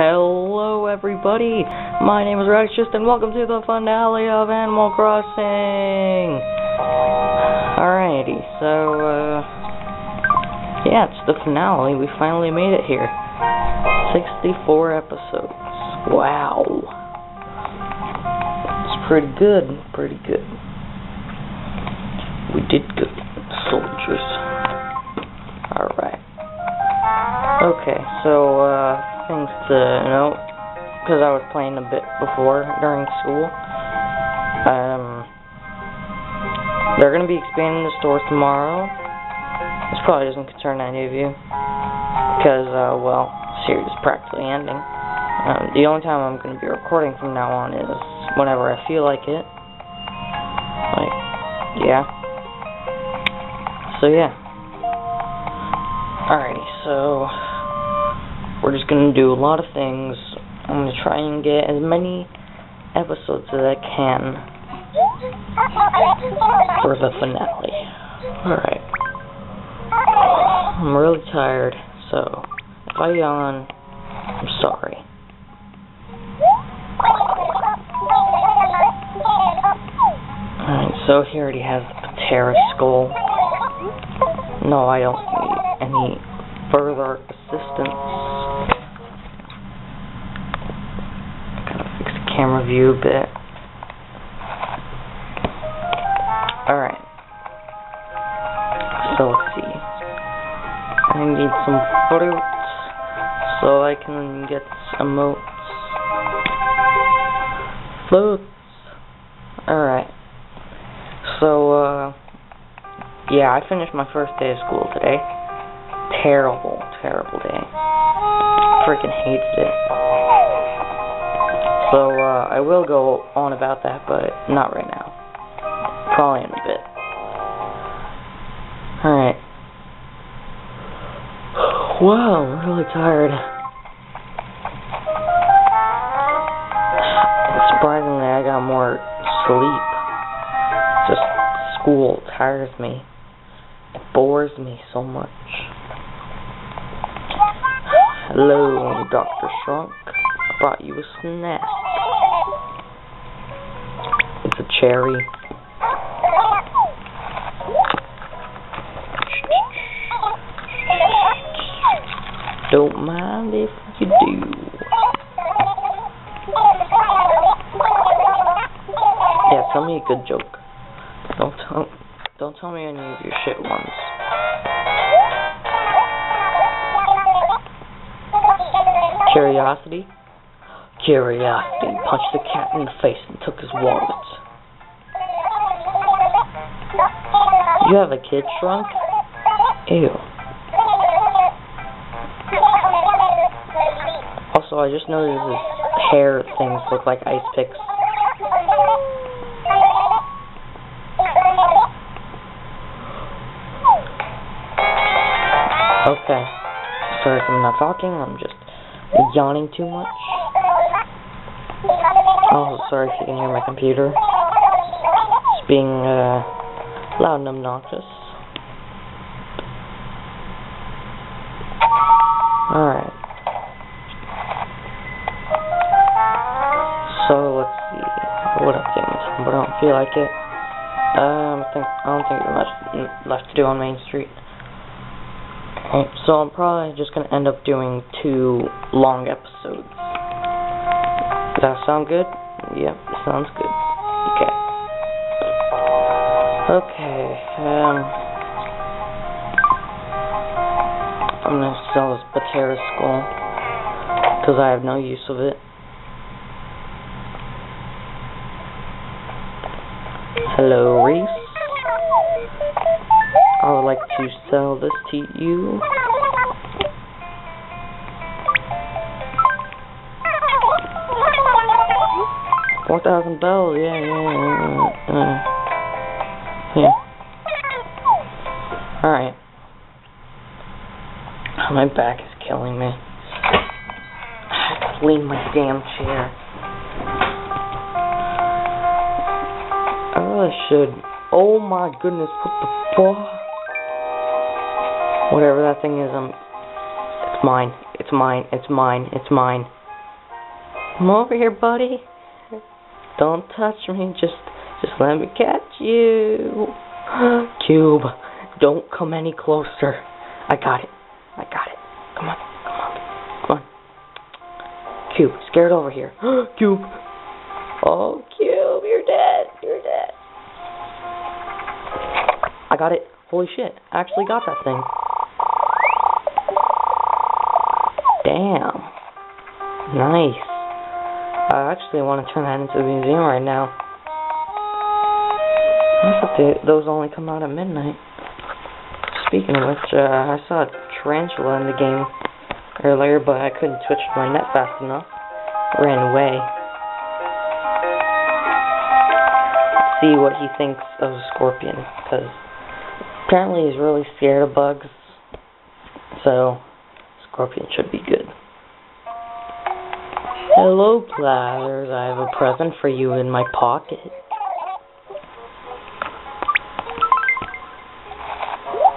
Hello everybody, my name is Raddishist and welcome to the finale of Animal Crossing! Alrighty, so, uh, yeah, it's the finale, we finally made it here. 64 episodes. Wow. It's pretty good, pretty good. We did good, soldiers. Alright. Okay, so, uh, things to note because I was playing a bit before during school. Um, they're going to be expanding the store tomorrow. This probably doesn't concern any of you because, uh, well, series is practically ending. Um, the only time I'm going to be recording from now on is whenever I feel like it. Like, yeah. So, yeah. Alrighty, so we're just gonna do a lot of things. I'm gonna try and get as many episodes as I can for the finale. Alright. I'm really tired, so if I yawn, I'm sorry. Alright, so he already has the Patera skull. No, I don't need any further assistance. View bit. Alright. So let's see. I need some fruits so I can get some oats. Fruits. Alright. So, uh, yeah, I finished my first day of school today. Terrible, terrible day. Freaking hated it. So, uh, I will go on about that, but not right now. Probably in a bit. Alright. Wow, I'm really tired. Surprisingly, I got more sleep. Just school tires me. It bores me so much. Hello, Dr. Shrunk I brought you a snack. Cherry. Don't mind if you do. Yeah, tell me a good joke. Don't tell don't tell me any of your shit ones. Curiosity? Curiosity punched the cat in the face and took his wallet. You have a kid shrunk? Ew. Also, I just noticed his hair things look like ice picks. Okay. Sorry if I'm not talking, I'm just yawning too much. Oh, sorry if you can hear my computer. It's being uh, loud and obnoxious. Alright. So, let's see. What I'm doing, but I don't feel like it. Um, I think I don't think there's much left to do on Main Street. Okay, so I'm probably just gonna end up doing two long episodes. Does that sound good? Yep, sounds good. Okay. Um... I'm gonna sell this Patera skull. Because I have no use of it. Hello, Reese. I would like to sell this to you. Four thousand bells, yeah, yeah, uh, yeah. Hmm. Alright. My back is killing me. I have to lean my damn chair. I really should. Oh my goodness, what the fuck? Whatever that thing is, I'm... It's mine. It's mine. It's mine. It's mine. Come over here, buddy. Don't touch me. Just, just let me catch you. Cube, don't come any closer. I got it. I got it. Come on, come on, come on. Cube, scared over here. Cube. Oh, Cube, you're dead. You're dead. I got it. Holy shit. I actually got that thing. Damn. Nice. I actually want to turn that into a museum right now. I thought they, those only come out at midnight. Speaking of which, uh, I saw a tarantula in the game earlier, but I couldn't twitch my net fast enough. Ran away. See what he thinks of a scorpion, because apparently he's really scared of bugs. So, scorpion should be good. Hello, Platters. I have a present for you in my pocket.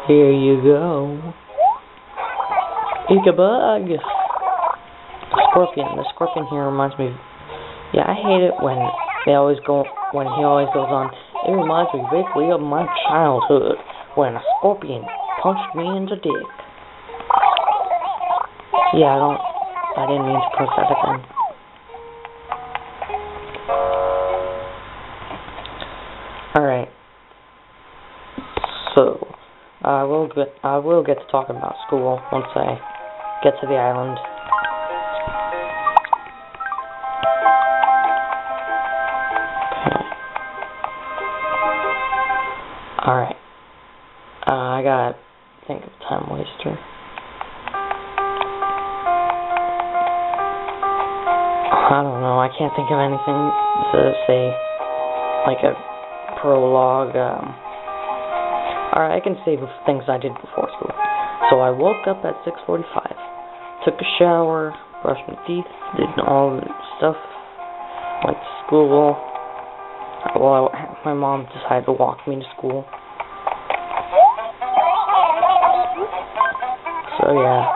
Here you go. Eek a bug. Scorpion. The scorpion here reminds me. Of, yeah, I hate it when they always go. When he always goes on. It reminds me vaguely of my childhood when a scorpion punched me in the dick. Yeah, I don't. I didn't mean to press that again. I will get to talking about school once I get to the island. Okay. Alright. Uh, I gotta think of time waster. I don't know, I can't think of anything to say like a prologue, um, Alright, I can say the things I did before school. So I woke up at 6.45, took a shower, brushed my teeth, did all the stuff, went to school. Well, I, my mom decided to walk me to school. So yeah.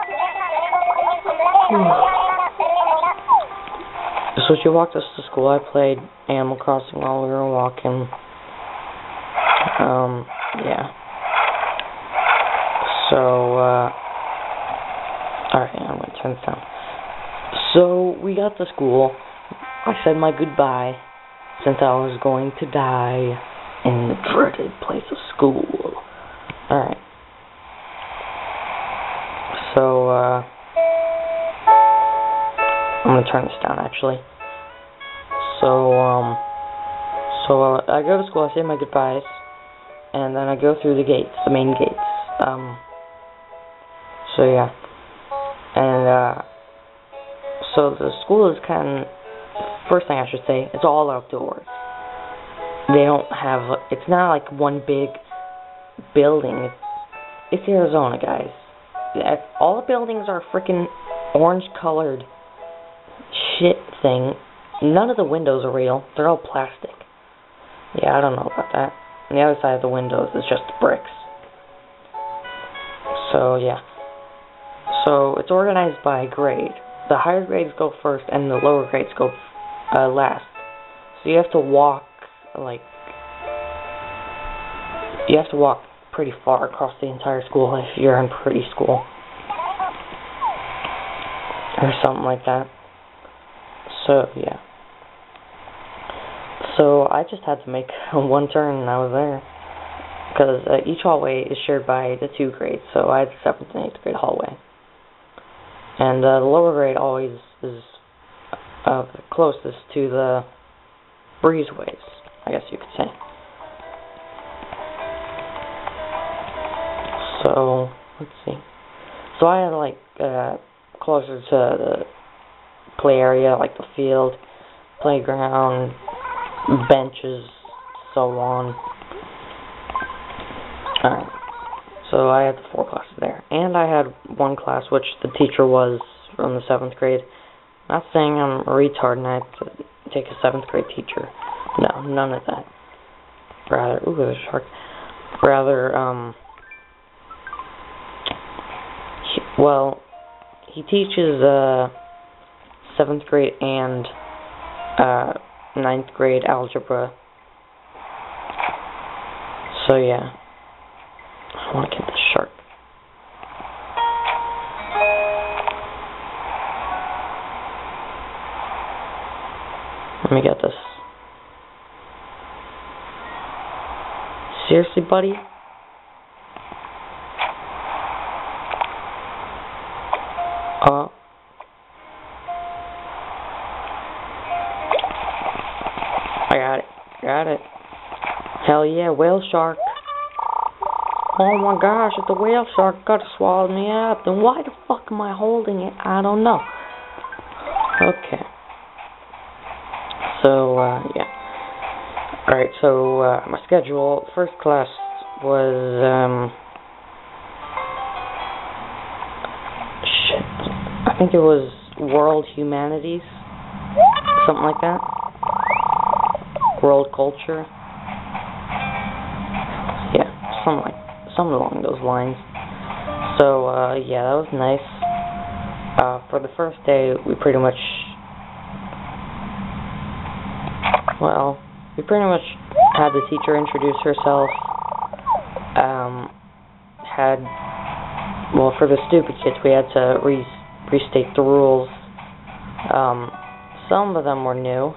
So she walked us to school. I played Animal Crossing while we were walking. Um, yeah. So, uh, alright, I'm gonna turn this down. So, we got to school. I said my goodbye, since I was going to die in the dreaded place of school. Alright. So, uh, I'm gonna turn this down, actually. So, um, so, uh, I go to school, I say my goodbyes and then I go through the gates, the main gates. Um, so yeah, and uh, so the school is kind of first thing I should say, it's all outdoors. They don't have, it's not like one big building. It's Arizona, guys. All the buildings are freaking orange colored shit thing. None of the windows are real. They're all plastic. Yeah, I don't know about that. On the other side of the windows is just bricks. So, yeah. So, it's organized by grade. The higher grades go first, and the lower grades go uh, last. So you have to walk, like, you have to walk pretty far across the entire school if you're in preschool. Or something like that. So, yeah. So I just had to make one turn and I was there. Because uh, each hallway is shared by the two grades, so I had the 7th and 8th grade hallway. And uh, the lower grade always is uh, closest to the breezeways, I guess you could say. So, let's see. So I had like uh, closer to the play area, like the field, playground, benches, so on. Alright. So I had four classes there. And I had one class which the teacher was from the seventh grade. Not saying I'm a retard and I have to take a seventh grade teacher. No, none of that. Rather, ooh, there's a shark. Rather, um, he, well, he teaches, uh, seventh grade and uh, ninth grade algebra. So yeah, I want to get this shark. Let me get this. Seriously, buddy? Uh. I got it. Got it. Hell yeah, whale shark. Oh my gosh, if the whale shark got to swallow me up, then why the fuck am I holding it? I don't know. Okay. So, uh, yeah. Alright, so, uh, my schedule, first class was, um, shit, I think it was World Humanities, something like that. World Culture. Yeah, something like, something along those lines. So, uh, yeah, that was nice. Uh, for the first day, we pretty much well, we pretty much had the teacher introduce herself. Um, had, well, for the stupid kids, we had to re restate the rules. Um, some of them were new.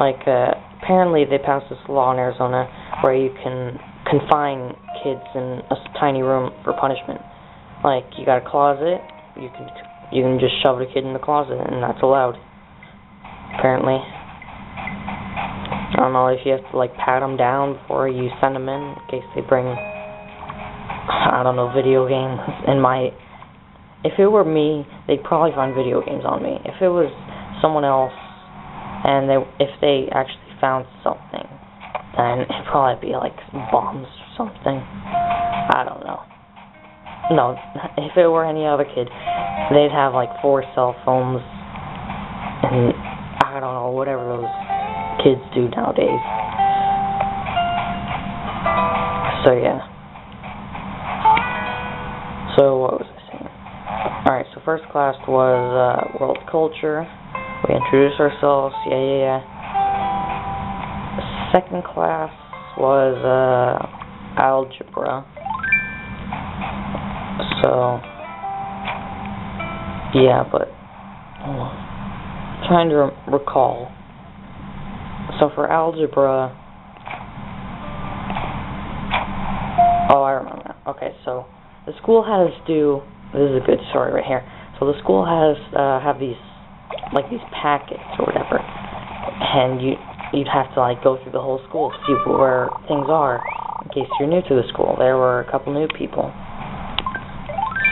Like, uh, apparently they passed this law in Arizona where you can confine kids in a tiny room for punishment. Like, you got a closet, you can you can just shove a kid in the closet, and that's allowed. Apparently. I don't know if you have to like pat them down before you send them in, in case they bring, I don't know, video games. In my, if it were me, they'd probably find video games on me. If it was someone else, and they, if they actually found something, then it'd probably be like bombs something. I don't know. No, if it were any other kid, they'd have like four cell phones, and I don't know, whatever those kids do nowadays. So yeah. So what was I saying? Alright, so first class was uh, world culture. We introduced ourselves. Yeah, yeah, yeah. Second class was uh, algebra. So yeah, but I'm trying to recall. So for algebra, oh, I remember. Okay, so the school has do. This is a good story right here. So the school has uh, have these like these packets or whatever, and you you'd have to like go through the whole school to see where things are case you're new to the school. There were a couple new people.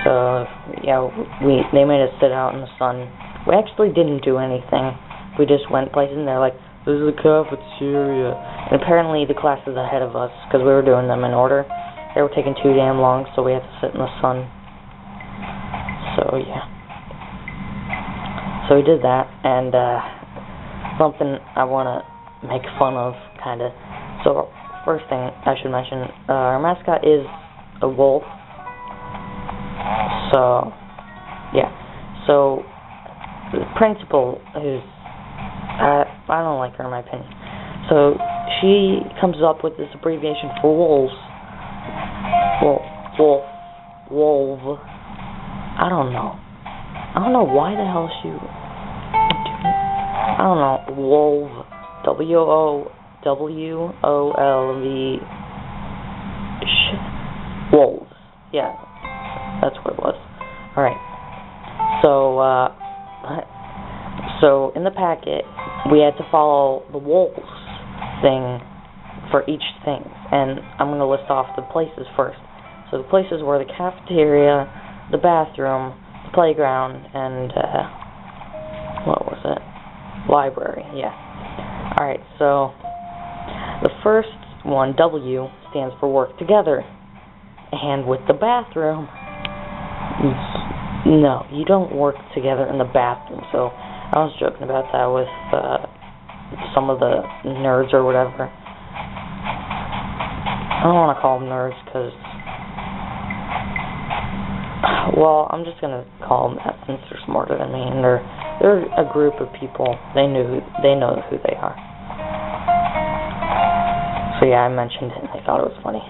So yeah, we they made us sit out in the sun. We actually didn't do anything. We just went places and they're like, this is a cafeteria. And apparently the classes ahead of us, because we were doing them in order, they were taking too damn long, so we had to sit in the sun. So, yeah. So we did that, and, uh, something I want to make fun of, kind of. So, first thing I should mention, uh, our mascot is a wolf. So, yeah. So, the principal, who's uh, I don't like her in my opinion. So she comes up with this abbreviation for wolves. Wolf, wolf, wolf. I don't know. I don't know why the hell she. I don't know. Wolf. W O W O L V. Wolves. Yeah, that's what it was. All right. So, uh, so in the packet, we had to follow the wolves thing for each thing. And I'm going to list off the places first. So the places were the cafeteria, the bathroom, the playground, and, uh, what was it? Library, yeah. Alright, so the first one, W, stands for work together. And with the bathroom, no, you don't work together in the bathroom. So I was joking about that with uh, some of the nerds or whatever. I don't want to call them nerds because, well, I'm just gonna call them that since they're smarter than me and they're they're a group of people. They knew they know who they are. So yeah, I mentioned it they thought it was funny.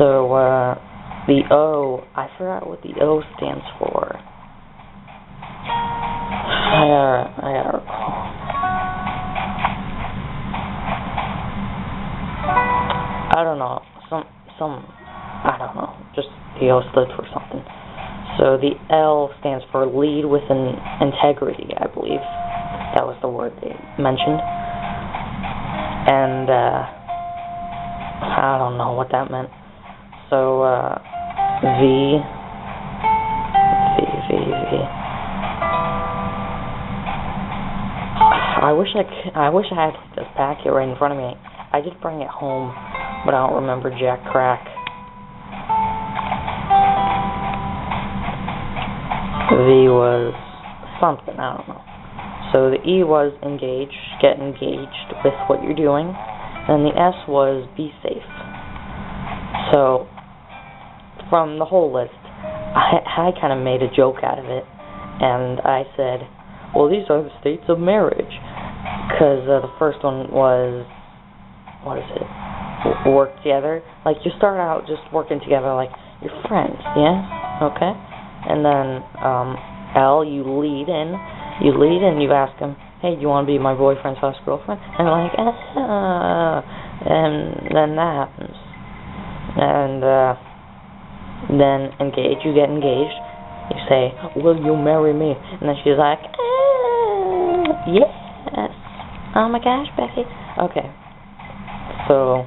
So uh the O, I forgot what the O stands for. I gotta, I gotta recall. I don't know. Some, some, I don't know. Just the O stood for something. So the L stands for lead with an integrity, I believe. That was the word they mentioned. And, uh, I don't know what that meant. So, uh, V, V, V, V. I wish I could, I wish I had this packet right in front of me. I did bring it home, but I don't remember jack crack. V was something, I don't know. So the E was engage, get engaged with what you're doing, and the S was be safe. So from the whole list, I, I kind of made a joke out of it, and I said, well, these are the states of marriage. Because uh, the first one was, what is it? W- work together. Like, you start out just working together like you're friends, yeah? Okay? And then, um, L, you lead in. You lead in, you ask him, hey, do you want to be my boyfriend slash girlfriend? And like, ah. And then that happens. And, uh, then engage, you get engaged. You say, will you marry me? And then she's like, ah, yes. Oh my gosh, Becky. Okay. So,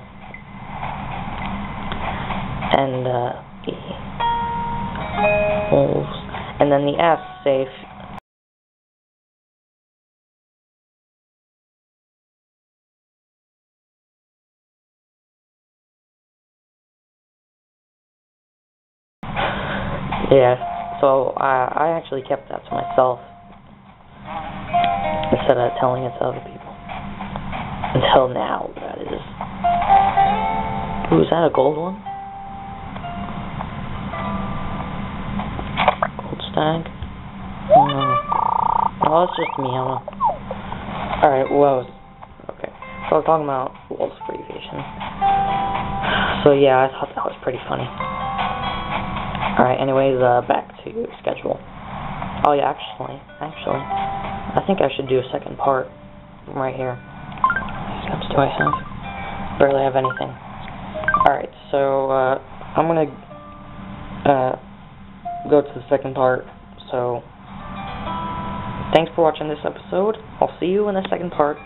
and, uh. And then the S, safe. Yeah, so I I actually kept that to myself instead of telling it to other people. Until now, that is. Ooh, is that a gold one? Gold stag? Hmm. Oh, it's just me, I. Alright, well, okay. So I was talking about Wolves Abbreviation. So yeah, I thought that was pretty funny. Alright, anyways, uh, back to schedule. Oh yeah, actually, actually, I think I should do a second part right here. What steps do I have? Barely have anything. Alright, so, uh, I'm gonna, uh, go to the second part, so, thanks for watching this episode. I'll see you in the second part.